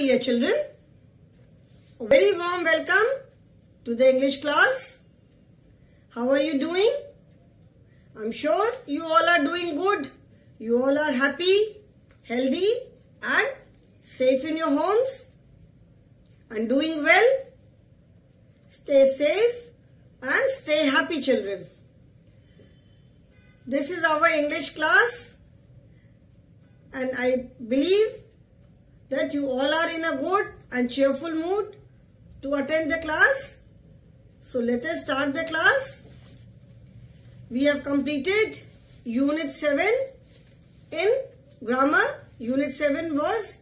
dear children. A very warm welcome to the English class. How are you doing? I'm sure you all are doing good. You all are happy, healthy and safe in your homes and doing well. Stay safe and stay happy children. This is our English class and I believe that you all are in a good and cheerful mood to attend the class. So let us start the class. We have completed Unit 7 in grammar. Unit 7 was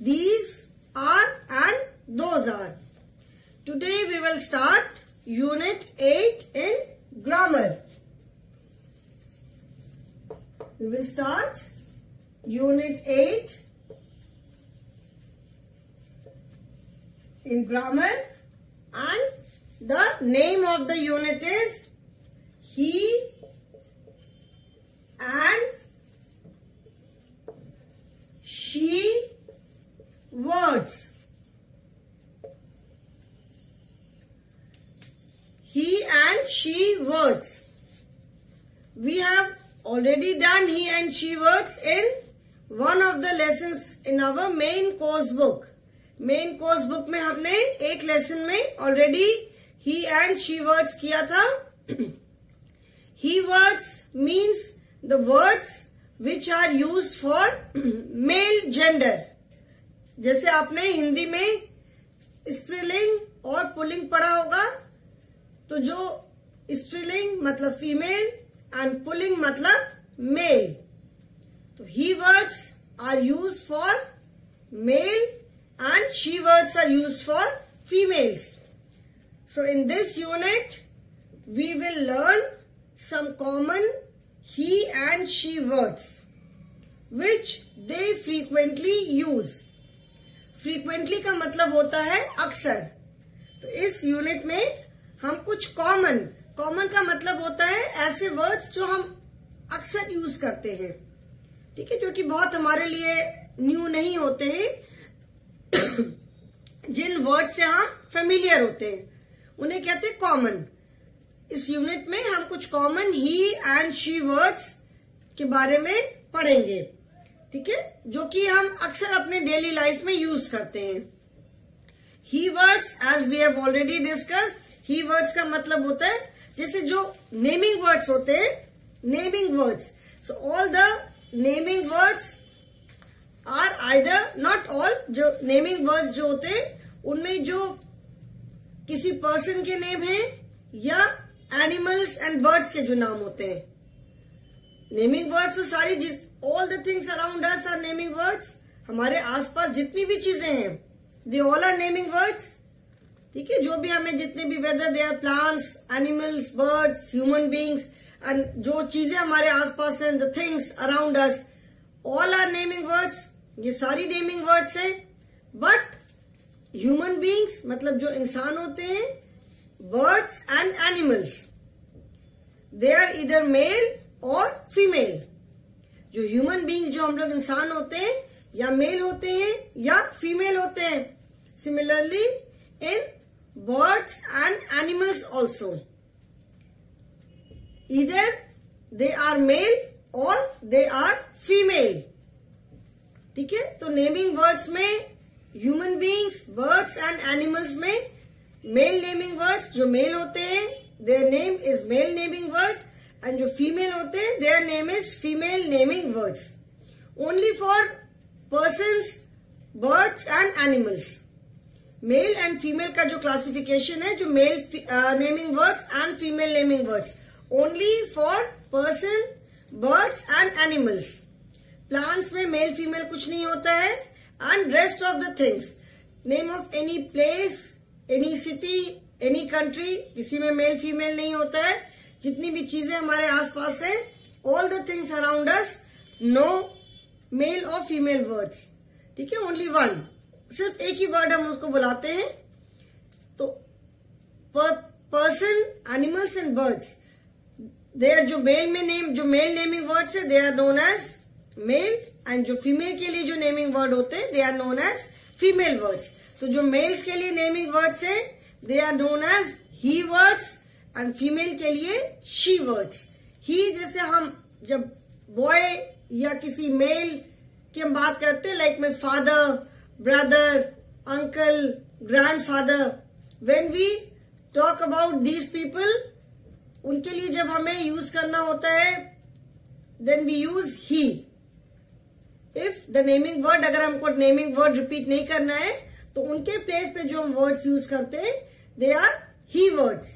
these are and those are. Today we will start Unit 8 in grammar. We will start Unit 8 in grammar and the name of the unit is he and she words. He and she words. We have already done he and she words in one of the lessons in our main course book. Main course book में हमने एक lesson में already he and she words किया था। He words means the words which are use for male gender जैसे आपने हिंदी में स्त्रीलिंग और पुलिंग पढ़ा होगा तो जो स्त्रीलिंग मतलब फीमेल एंड पुलिंग मतलब मेल तो he words are use for male and she words are used for females. So in this unit, we will learn some common he and she words which they frequently use. Frequently का मतलब होता है अक्सर तो इस unit में हम कुछ कॉमन कॉमन का मतलब होता है ऐसे वर्ड्स जो हम अक्सर यूज़ करते हैं ठीक है जो कि बहुत हमारे लिए न्यू नहीं होते हैं जिन वर्ड से हम फेमिलियर होते हैं, उन्हें कहते हैं कॉमन इस यूनिट में हम कुछ common he and she words के बारे में पढ़ेंगे, ठीक है? जो कि हम अक्सर अपने डेली लाइफ में यूज़ करते हैं। He words as we have already discuss he words का मतलब होता है, जैसे जो नेमिंग वर्ड्स होते हैं naming words so all the naming words are either not all जो नेमिंग वर्ड्स जो होते उनमें जो किसी पर्सन के नेम है, या एनिमल्स एंड बर्ड्स के जो नाम होते हैं। नेमिंग वर्ड्स तो सारी जिस all the things around us are naming words हमारे आसपास जितनी भी चीज़ें हैं they all are naming words ठीक है? जो भी हमें जितने भी whether they are plants animals birds human beings and जो चीज़ें हमारे आसपास हैं the things around us all are naming words ये सारी नेमिंग वर्ड्स हैं बट ह्यूमन बींग्स मतलब जो इंसान होते हैं birds and animals they are इधर मेल और फीमेल जो ह्यूमन बींग्स जो हम लोग इंसान होते हैं, या मेल होते हैं, या फीमेल होते हैं. Similarly in birds and animals also इधर दे आर मेल और दे आर फीमेल ठीक है? तो नेमिंग वर्ड्स में human beings birds and animals में मेल नेमिंग वर्ड्स जो मेल होते हैं their name is male naming word and जो फीमेल होते हैं their name is female naming words only for person birds and animals male and female का जो classification है, जो male naming words and female naming words only for person birds and animals plants में male female कुछ नहीं होता है। And rest of the things name of any place any city any country किसी में मेल फीमेल नहीं होता है। जितनी भी चीज़ें हमारे आसपास है all the things around us no male और फीमेल वर्ड्स ठीक है? ओनली वन सिर्फ़ एक ही वर्ड हम उसको बुलाते हैं। तो person animals and birds they are जो मेल में नेम जो मेल नेमिंग वर्ड्स है they are known as male and जो फीमेल के लिए जो नेमिंग वर्ड होते हैं they are known as female words तो जो मेल्स के लिए नेमिंग वर्ड्स है they are known as he words and female के लिए शी वर्ड्स ही जैसे हम जब बॉय या किसी मेल की हम बात करते हैं like my father brother uncle grand father when we talk about these people उनके लिए जब हमें यूज़ करना होता है then we use he if the naming word अगर हमको नेमिंग वर्ड रिपीट नहीं करना है तो उनके प्लेस पे जो हम वर्ड्स यूज़ करते हैं they are he words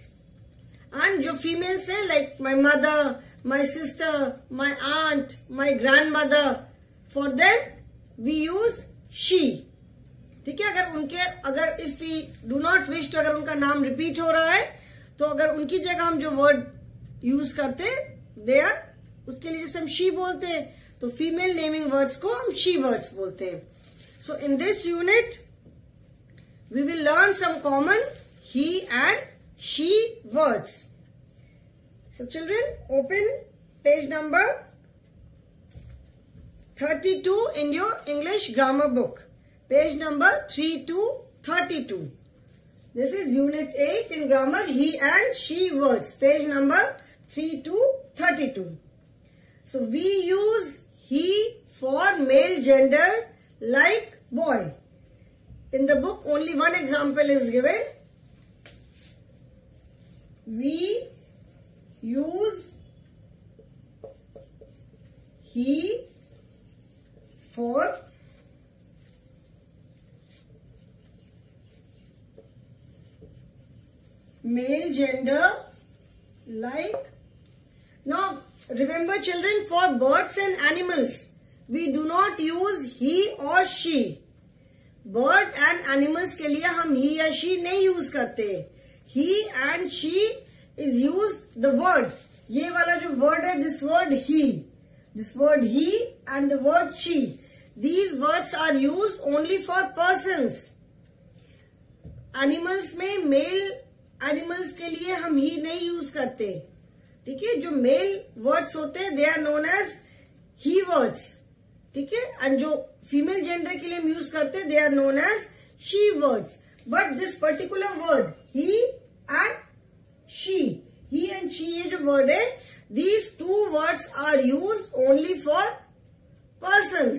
and जो फीमेल्स है like my mother my sister my aunt my grand mother for them we use she ठीक है, अगर उनके, अगर if we do not wish तो अगर उनका नाम रिपीट हो रहा है तो अगर उनकी जगह हम जो वर्ड यूज़ करते दे आर उसके लिए जैसे हम शी बोलते हैं तो फीमेल नेमिंग वर्ड्स को हम शी वर्ड्स बोलते हैं। So in this unit we will learn some common he and she words so children open page number 32 in your English grammar book page number three two 32 to this is unit eight in grammar he and she words page number three two 32 so we use he for male gender like boy. In the book only one example is given. We use he for male gender like now remember, children, for birds and animals, we do not use he or she. Bird and animals के लिए हम he या she नहीं use करते. He and she is use the word ये वाला जो word है this word he this word he and the word she these words are use only for person animals में मेल एनिमल्स के लिए हम ही नहीं यूज़ करते. ठीक है जो मेल वर्ड्स होते हैं they are known as he words ठीक है एंड जो फीमेल जेंडर के लिए हम यूज़ करते हैं they are known as she words but this particular word he and she he and she ये जो वर्ड है these two words are use only for person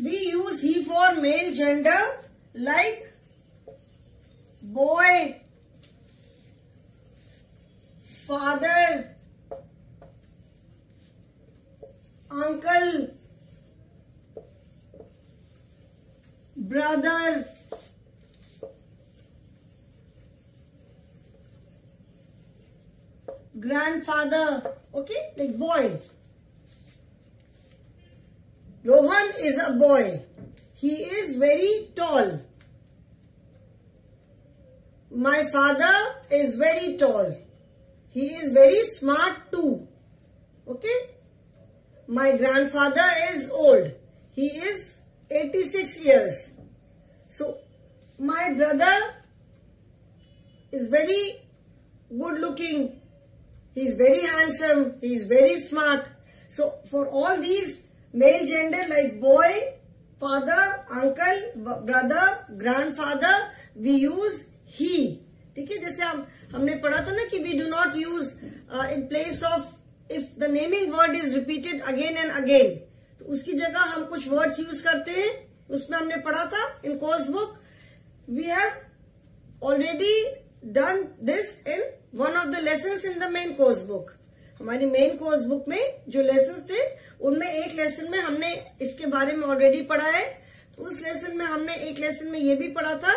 we use he for male gender like boy, father, uncle, brother, grandfather, okay, like boy. Rohan is a boy. He is very tall. My father is very tall. He is very smart too. Okay. My grandfather is old. He is 86 years. So, my brother is very good looking. He is very handsome. He is very smart. So, for all these male gender like boy, father, uncle, brother, grandfather, we use ही ठीक है जैसे हम हमने पढ़ा था ना कि we do not use in place of if the naming word is repeated again and again तो उसकी जगह हम कुछ वर्ड्स यूज़ करते हैं, उसमें हमने पढ़ा था in course book we have already done this in one of the lesson in the main course book हमारी मेन कोर्स बुक में जो लेसन थे, उनमें एक लेसन में हमने इसके बारे में ऑलरेडी पढ़ा है। तो उस लेसन में हमने एक लेसन में ये भी पढ़ा था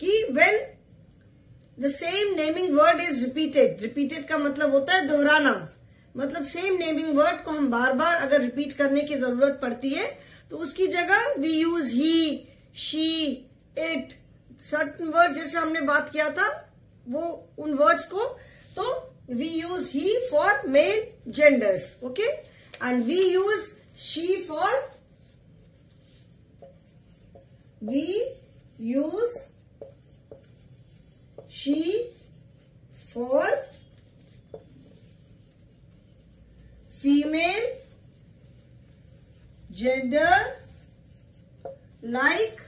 कि when the same naming word is repeated repeated का मतलब होता है दोहराना। मतलब सेम नेमिंग वर्ड को हम बार बार अगर रिपीट करने की ज़रूरत पड़ती है तो उसकी जगह we use he she it certain word जैसे हमने बात किया था, वो उन वर्ड्स को तो we use he for male genders okay and we use she for we use she, for, female, gender, like,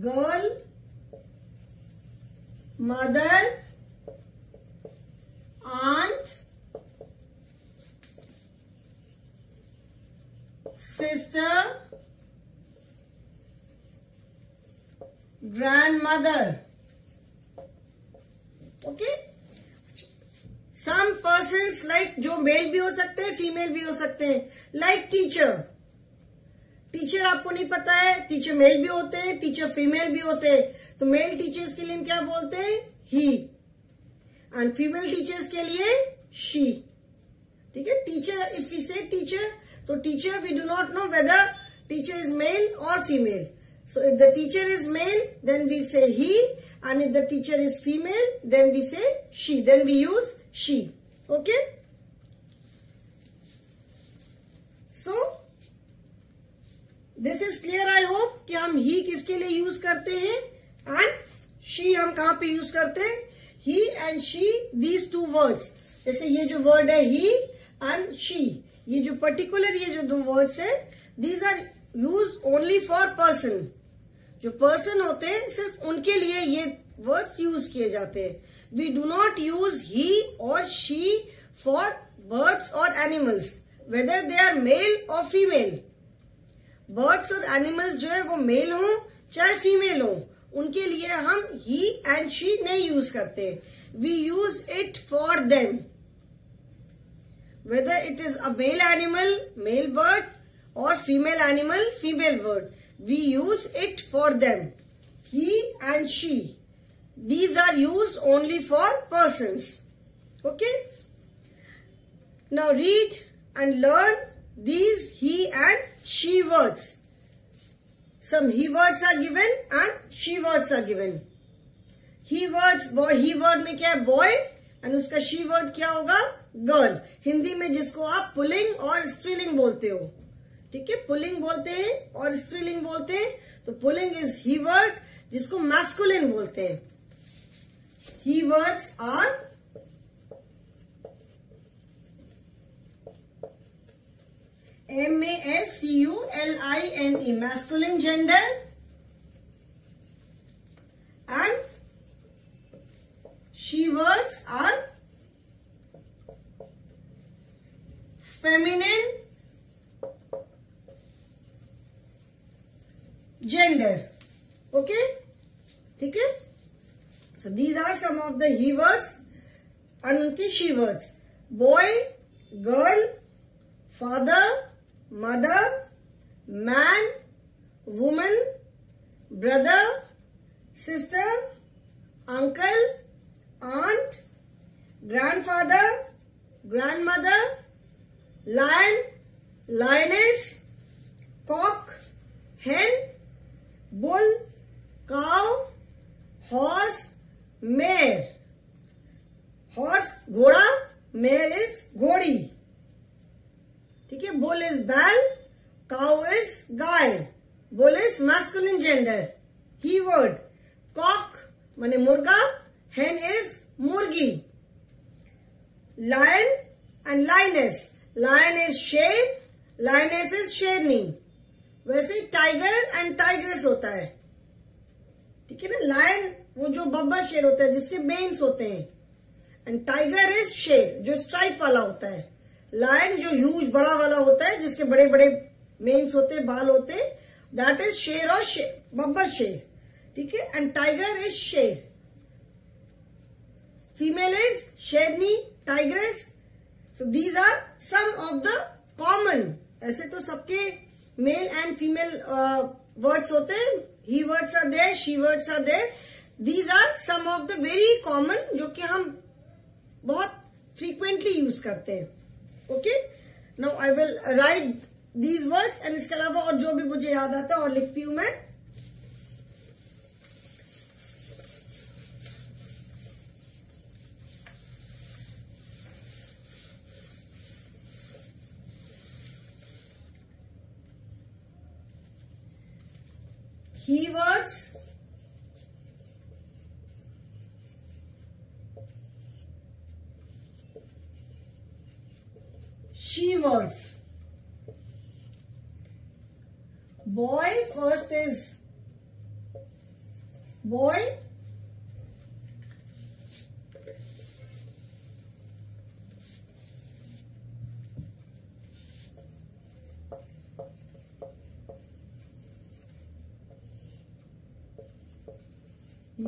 girl, mother, aunt, sister, grandmother. Okay some person like जो मेल भी हो सकते हैं फीमेल भी हो सकते हैं. लाइक टीचर टीचर आपको नहीं पता है टीचर मेल भी होते हैं टीचर फीमेल भी होते हैं. तो मेल टीचर्स के लिए हम क्या बोलते हैं? ही एंड फीमेल टीचर्स के लिए शी ठीक है? Teacher if you say teacher तो teacher we do not know whether teacher is male और female so if the teacher is male then we say he and if the teacher is female then we say she then we use she okay so this is clear I hope कि हम ही किसके लिए use करते हैं? And she हम कहाँ पे use करते हैं? He and she these two words जैसे ये जो वर्ड है ही एंड शी ये जो पर्टिकुलर ये जो दो वर्ड्स है these are use only for person जो पर्सन होते हैं, सिर्फ़ उनके लिए ये वर्ड्स यूज़ किए जाते हैं। We do not use he और शी फॉर बर्ड्स और animals whether they are male और फीमेल बर्ड्स और एनिमल्स जो है, वो मेल हो, चाहे फीमेल हो, उनके लिए हम ही एंड शी नहीं यूज़ करते। We use it for them whether it is a male animal male bird और female animal female bird we use it for them he and she these are use only for person okay now read and learn these he and she words some he words are given and she words are given he words boy he word में क्या है boy and उसका she word क्या होगा girl Hindi में जिसको आप pulling और स्त्रीलिंग बोलते हो ठीक है? पुलिंग बोलते हैं और स्त्रीलिंग बोलते हैं। तो पुलिंग इज़ ही वर्ड जिसको मैस्कुलिन बोलते हैं। He words are M A S C U L I N E masculine gender and she words are feminine gender okay ठीक है so these are some of the he words and उनके she words boy girl father mother, man, woman, brother, sister, uncle, aunt, grandfather, grandmother, lion, lioness, cock, hen, bull, cow, horse, mare. Horse, घोड़ा, mare is घोड़ी. ठीक है bull is बैल cow is guy. Bull is masculine gender he word cock माने मुर्गा। Hen is मुर्गी। Lion and lioness lion is शेर lioness is शेरनी वैसे ही टाइगर एंड टाइग्रेस होता है। ठीक है ना? लायन वो जो बब्बर शेर होता है, जिसके बेन्स होते हैं। एंड टाइगर इज़ शेर जो स्ट्राइप वाला होता है। लायन जो ह्यूज बड़ा वाला होता है, जिसके बड़े बड़े मेन्स होते बाल होते दैट इज़ शेर और शेर बब्बर शेर ठीक है? एंड टाइगर इज़ शेर फीमेल इज़ शेरनी tigress so these are some of the common ऐसे तो सबके मेल एंड फीमेल वर्ड्स होते हैं। He words are there she words are there these are some of the very common जो कि हम बहुत फ्रीक्वेंटली यूज़ करते हैं। Okay now I will write these words and इसके अलावा और जो भी मुझे याद आता है और लिखती हूँ मैं। Keywords. She words boy first is boy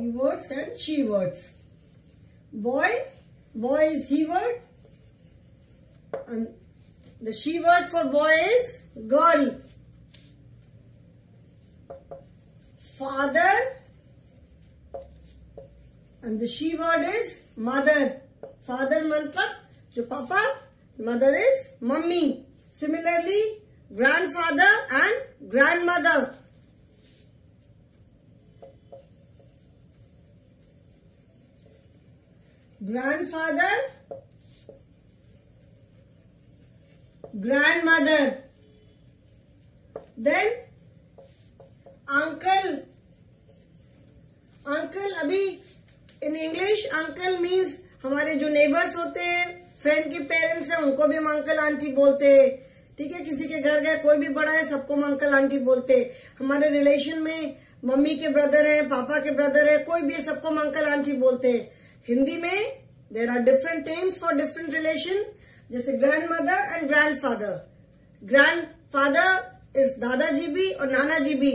he words and she words. Boy boy is he word. And the she word for boy is girl. Father. And the she word is mother. Father matlab jo papa mother is mummy similarly grandfather and grandmother grandfather? Grandmother. Then, uncle. Uncle अभी in English uncle means हमारे जो neighbours होते हैं friend के parents हैं, उनको भी हम अंकल आंटी बोलते हैं। ठीक है? किसी के घर गए, कोई भी बड़ा है, सबको हम अंकल आंटी बोलते हैं। हमारे रिलेशन में मम्मी के ब्रदर है, पापा के ब्रदर है, कोई भी है, सबको हम अंकल आंटी बोलते हैं। हिंदी में there are different names for different relation जैसे grandmother and grandfather grandfather is दादाजी भी और नाना जी भी.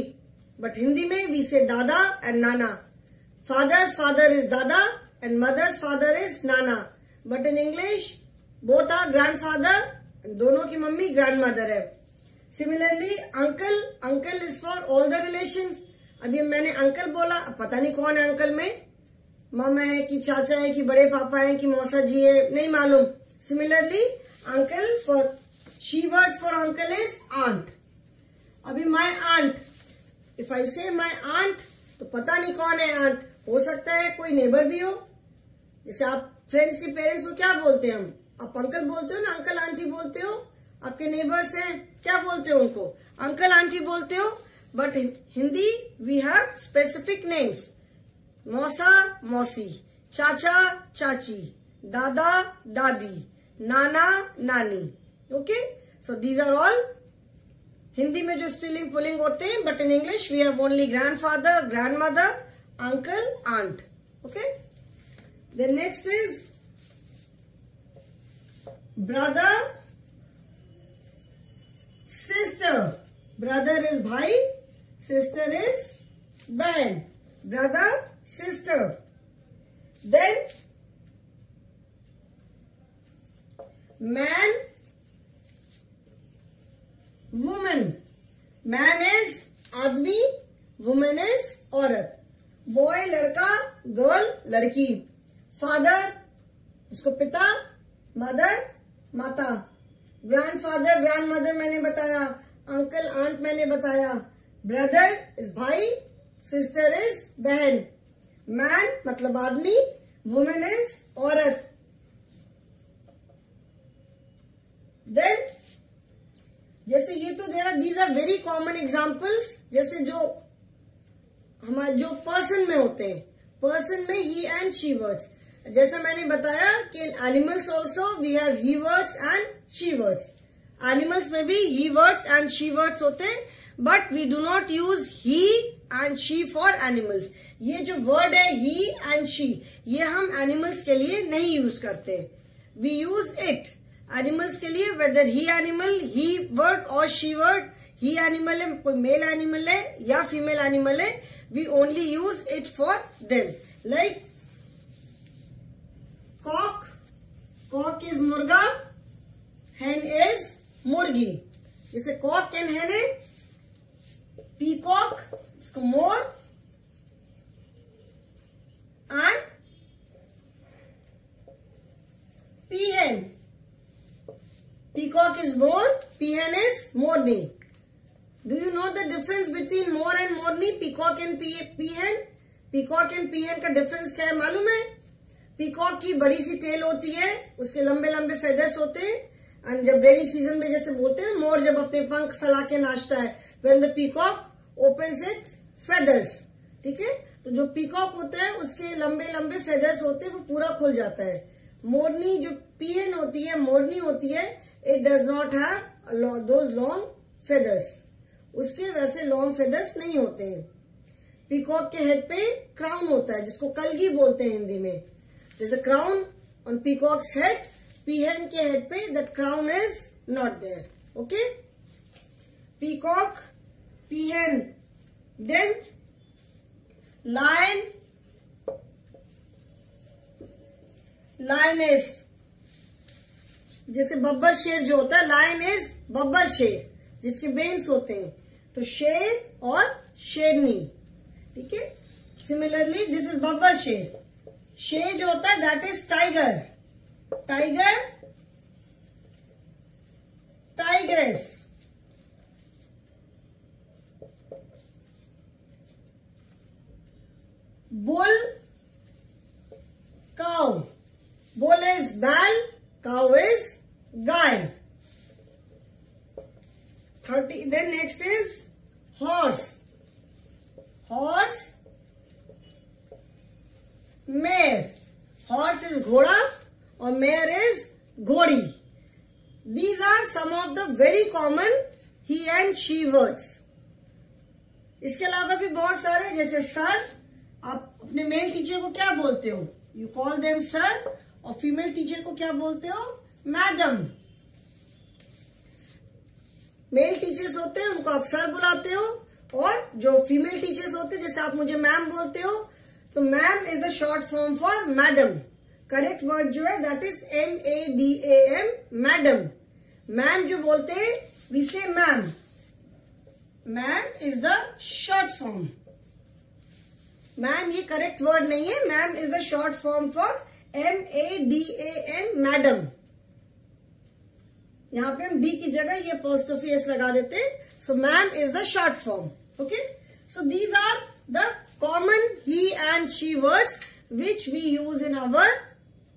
बट हिंदी में वी से दादा एंड नाना. Father's फादर इज़ दादा and mother's father is Nana. But in English both are grandfather and दोनों की मम्मी ग्रैंड मदर है. Similarly uncle uncle is for all the relation अभी मैंने अंकल बोला पता नहीं कौन है अंकल में. मामा है कि चाचा है कि बड़े पापा है कि मौसा जी है, नहीं मालूम। Similarly uncle for she word for uncle is aunt अभी my aunt if I say my aunt तो पता नहीं कौन है आंट हो सकता है कोई नेबर भी हो। जैसे आप फ्रेंड्स के पेरेंट्स को क्या बोलते हैं हम? आप अंकल बोलते हो ना? अंकल आंटी बोलते हो? आपके नेबर्स हैं, क्या बोलते हो उनको? अंकल आंटी बोलते हो? But Hindi we have specific names मौसा, मौसी, चाचा, चाची, दादा, दादी, नाना, नानी okay so these are all Hindi में जो स्त्रीलिंग पुलिंग होते हैं but in English we have only grandfather grandmother uncle aunt okay the next is brother sister brother is भाई सिस्टर इज़ बहन brother sister. Then man, woman. Man is आदमी, woman is औरत. बॉय लड़का गर्ल लड़की father इसको माता grand father grand mother मैंने बताया अंकल आंट मैंने बताया ब्रदर इज़ भाई सिस्टर इज़ बहन मैन मतलब आदमी वुमेन इज़ औरत। देन जैसे ये तो there are these are very common examples जैसे जो हमारे, जो पर्सन में होते हैं। पर्सन में ही एंड शी वर्ड्स जैसा मैंने बताया कि animals also we have he words and she words animals में भी he words and she words होते हैं but we do not use he and she for animals ये जो वर्ड है ही एंड शी ये हम एनिमल्स के लिए नहीं यूज़ करते वी यूज़ इट एनिमल्स के लिए whether he animal he word और शी वर्ड ही एनिमल है कोई मेल एनिमल है या फीमेल एनिमल है we only use it for them. Like cock cock is मुर्गा hen is murgi. जैसे कॉक एंड hen है peacock, इसको मोर and peahen. Peacock is more, peahen is morning. Do you know the difference between more and morni, peacock and peahen? Peacock and peahen का difference क्या है मालूम है peacock की बड़ी सी टेल होती है उसके लंबे लंबे फेदर्स होते हैं एंड जब रेनी सीज़न में जैसे बोलते हैं मोर जब अपने पंख फैला के नाचता है when the peacock open its feathers ठीक है तो जो पीकॉक होता है, उसके लंबे लंबे फेदर्स होते हैं, वो पूरा खुल जाता है। मोरनी जो पीएन होती है, मोरनी होती है it does not long feathers उसके वैसे लॉन्ग फेदर्स नहीं होते हैं। पीकॉक के हेड पे क्राउन होता है, जिसको कलगी बोलते हैं हिंदी में। जैसे crown on peacock's head peahen के हेड पे that crown is not there okay peacock peahen then lion lioness जैसे बब्बर शेर जो होता है लायन इज़ बब्बर शेर, जिसके बेन्स होते हैं। तो शेर और शेरनी, ठीक है? सिमिलरली दिस इज़ बब्बर शेर। शेर जो होता है that is tiger tiger tigress bull cow. Bull is बैल cow is guy. Thirty then next is horse horse mare horse is घोड़ा और मेयर इज़ घोड़ी। These are some of the very common he and she words इसके अलावा भी बहुत सारे, जैसे सर आप अपने मेल टीचर को क्या बोलते हो? यू कॉल देम सर और फीमेल टीचर को क्या बोलते हो? मैडम मेल टीचर्स होते हैं, उनको आप सर बुलाते हो और जो फीमेल टीचर्स होते हैं, जैसे आप मुझे मैम बोलते हो तो ma'am is the short form for madam correct word जो है that is M A D A M madam ma'am जो बोलते हैं we say ma'am ma'am is the short form ma'am ये करेक्ट वर्ड नहीं है. Ma'am is the short form for M A D A M madam यहाँ पे हम D की जगह ये पोस्टोफी एस लगा देते हैं. So ma'am is the short form okay so these are the common he and she words which we use in our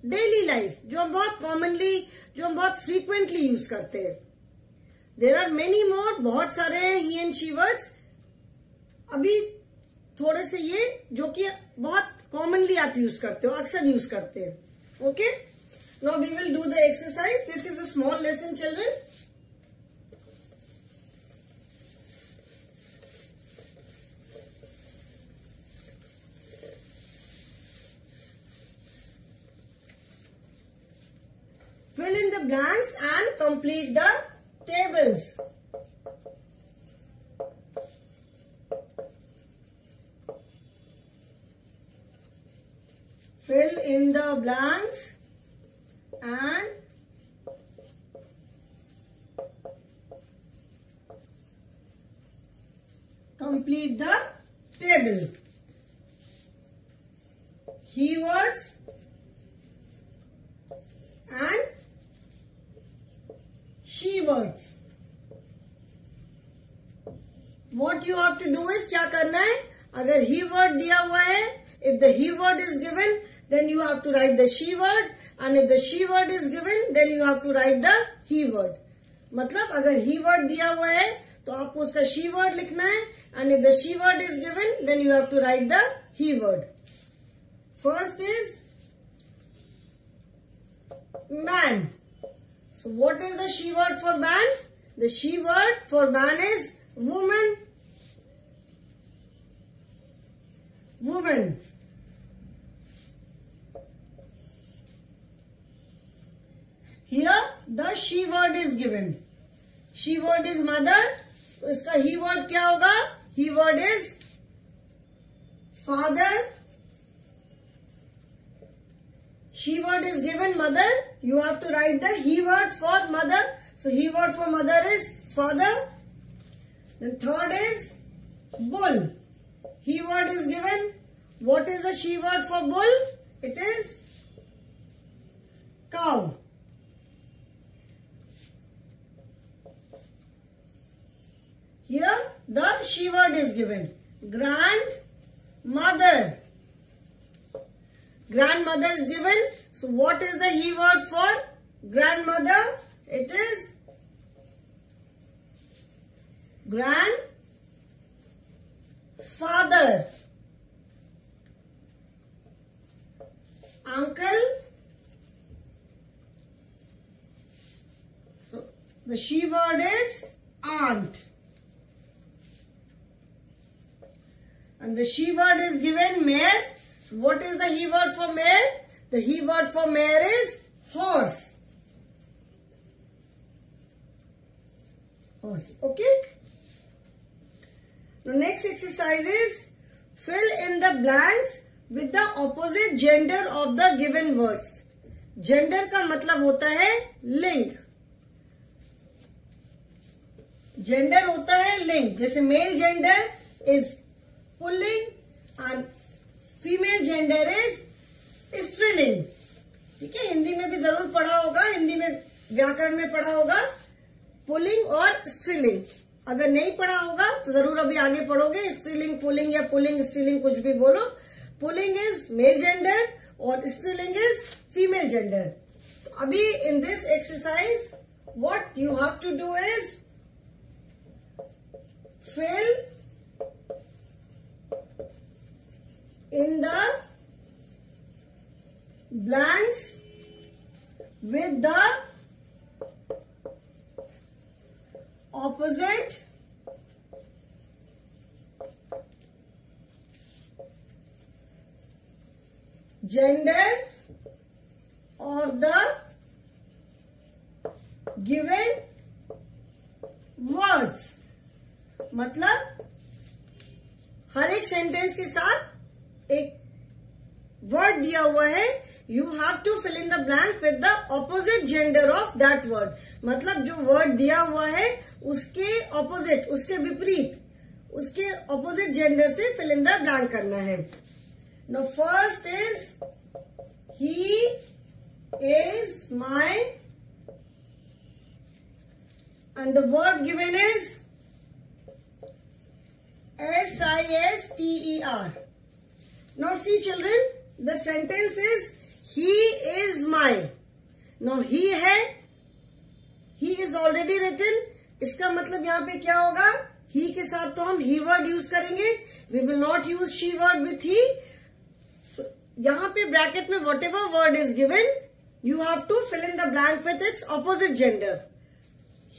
daily life जो हम बहुत कॉमनली जो हम बहुत फ्रीक्वेंटली यूज़ करते हैं. देर आर मेनी मोर बहुत सारे हैं ही एंड शी वर्ड्स अभी थोड़े से ये जो कि बहुत कॉमनली आप यूज़ करते हो, अक्सर यूज़ करते हैं। Okay no we will do the exercise this is a small lesson children Fill in the blanks and complete the tables. Fill in the blanks and complete the table. Keywords and she words. What you have to do is क्या करना है अगर he word दिया हुआ है if the he word is given then you have to write the she word and if the she word is given then you have to write the he word मतलब अगर he word दिया हुआ है तो आपको उसका she word लिखना है and if the she word is given then you have to write the he word first is man so what is the she word for man the she word for man is woman woman Here the she word is given. She word is mother. तो इसका he word क्या होगा he word is father. She word is given mother. You have to write the he word for mother. So he word for mother is father. Then third is bull. He word is given. What is the she word for bull? It is cow. Here the she word is given. Grandmother. Grandmother is given. So what is the he word for grandmother? It is grandfather. Uncle. So the she word is aunt. And the she word is given mare. So what is the he word for mare? The he word for mare is horse. Horse. Okay. The next exercise is fill in the blanks with the opposite gender of the given words. Gender का मतलब होता है लिंग gender होता है लिंग जैसे male gender is पुल्लिंग एंड फीमेल जेंडर इज़ स्त्रीलिंग ठीक है, हिंदी में भी ज़रूर पढ़ा होगा, हिंदी में व्याकरण में पढ़ा होगा पुलिंग और स्त्रीलिंग अगर नहीं पढ़ा होगा तो ज़रूर अभी आगे पढ़ोगे स्त्रीलिंग पुलिंग या पुलिंग स्त्रीलिंग कुछ भी बोलो. पुलिंग इज़ मेल जेंडर और स्त्रीलिंग इज़ फीमेल जेंडर तो अभी in this exercise what you have to do is fill in the blanks with the opposite gender of the given words मतलब हर एक सेंटेंस के साथ एक वर्ड दिया हुआ है you have to fill in the blank with the opposite gender of that word मतलब जो वर्ड दिया हुआ है, उसके ऑपोजिट उसके विपरीत, उसके ऑपोजिट जेंडर से फिल इन द ब्लैंक करना है no first is he is my and the word given is S-I-S-T-E-R. Now see children, the sentence is, he is my. Now he है, he is already written. इसका मतलब यहाँ पे क्या होगा? ही के साथ तो हम ही वर्ड यूज़ करेंगे। We will not use she word with he यहाँ पे ब्रैकेट में whatever word is given you have to fill in the blank with its opposite gender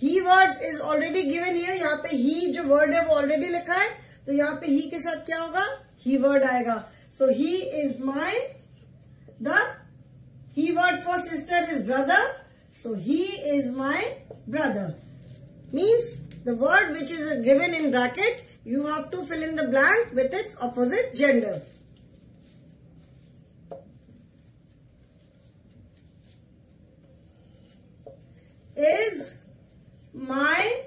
he word is already given here यहाँ पे ही जो word है वो already लिखा है। तो यहाँ पे ही के साथ क्या होगा? ही वर्ड आएगा। So he is my, the he word for sister is brother. So he is my brother. Means the word which is given in bracket, you have to fill in the blank with its opposite gender. Is my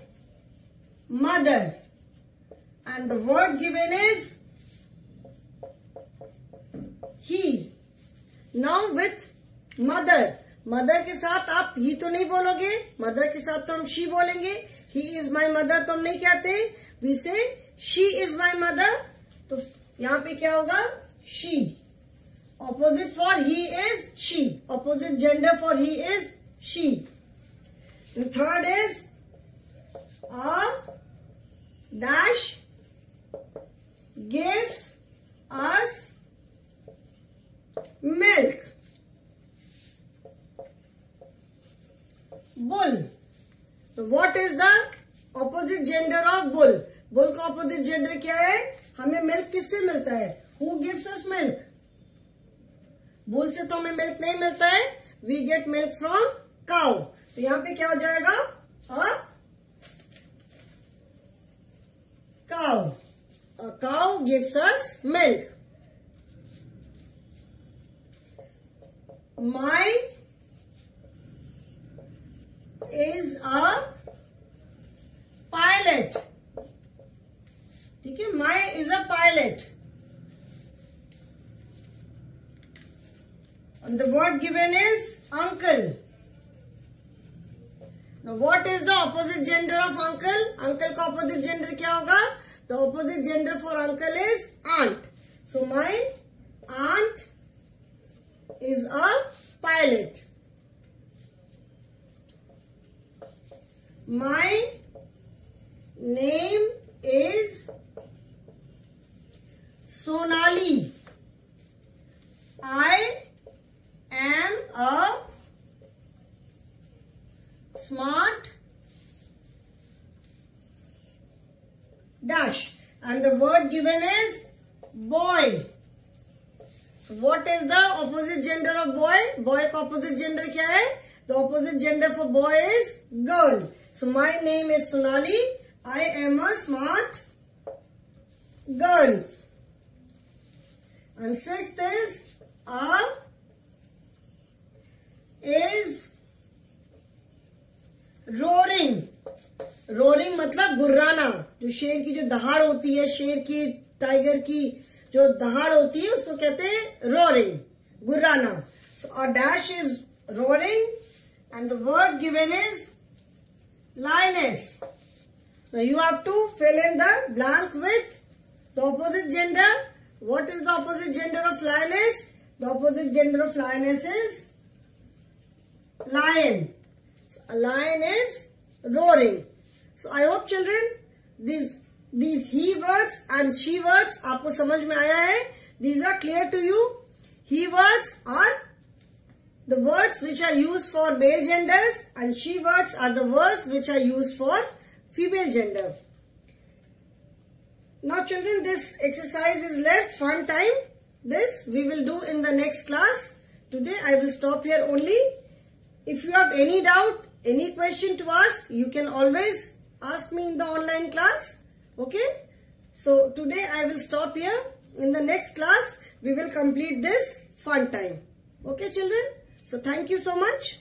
mother. And the word given is he. Now with mother mother के साथ आप ही तो नहीं बोलोगे mother के साथ तो हम शी बोलेंगे। ही इज़ माई मदर तो हम नहीं कहते। We say she is my mother तो यहाँ पे क्या होगा? She opposite for he is she opposite gender for he is she third is a dash gives us milk. Bull. So what is the opposite gender of bull? Bull का opposite gender क्या है? हमें milk किससे मिलता है? Who gives us milk bull से तो हमें मिल्क नहीं मिलता है। We get milk from cow तो यहाँ पे क्या हो जाएगा? A cow a cow gives us My is a pilot. ठीक है my is a pilot. And the word given is uncle. Now what is the opposite gender of uncle? Uncle का opposite gender क्या होगा? The opposite gender for uncle is aunt. So my aunt is a pilot. My name is Sonali. I am a smart dash and the word given is boy. What is the opposite gender of boy boy का opposite gender क्या है the opposite gender for boy is girl so my name is Sonali I am a smart girl and six is आज roaring roaring मतलब गुर्राना, जो शेर की जो दहाड़ होती है, शेर की टाइगर की जो दहाड़ होती है, उसको कहते हैं roaring गुर्राना। So dash is roaring and the word given is lioness you have to fill in the blank with the opposite gender what is the opposite gender of lioness the opposite gender of lioness is lion lion is roaring so I hope children this these he words and she words आपको समझ में आया है? These are clear to you he words are the words which are use for male gender and she words are the words which are use for female gender now children this exercise is left fun time this we will do in the next class today I will stop here only if you have any doubt any question to ask you can always ask me in the online class Okay. So today I will stop here. In the next class, we will complete this fun time. Okay children. So thank you so much.